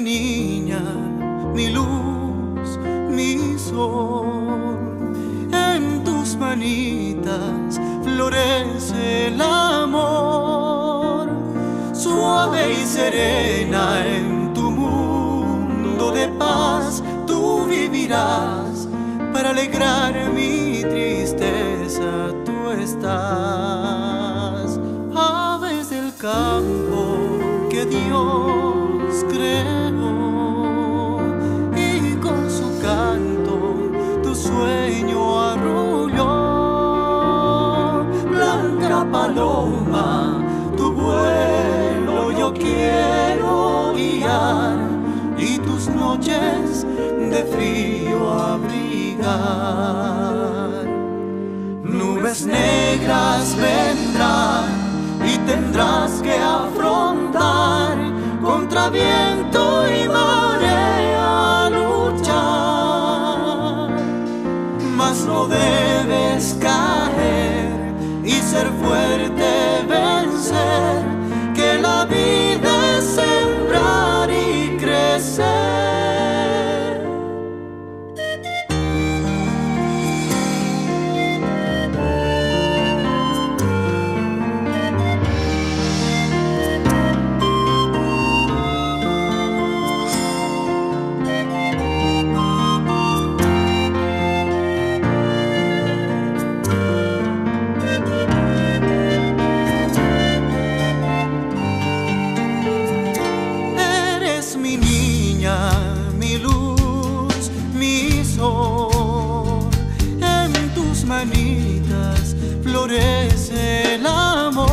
mi luz, mi sol. En tus manitas florece el amor, suave y serena en tu mundo de paz tú vivirás para alegrar mi tristeza. Tú estás, aves del campo que Dios creó arrulló. Blanca paloma, tu vuelo yo quiero guiar y tus noches de frío abrigar. Nubes negras vendrán y tendrás que afrontar contra viento ser fuerte mi luz, mi sol. En tus manitas florece el amor.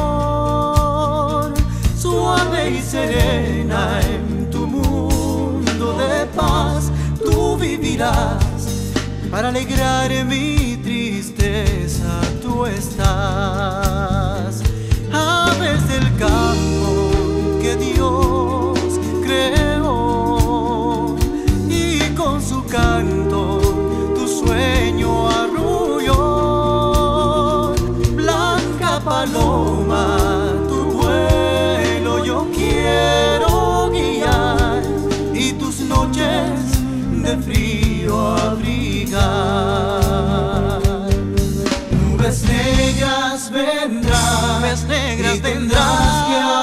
Suave y serena en tu mundo de paz tú vivirás. Para alegrar mi tristeza tú estás. Aves del campo días vendrán, nubes negras tendrás que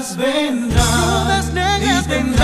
dudas vendrán. Dudas negras.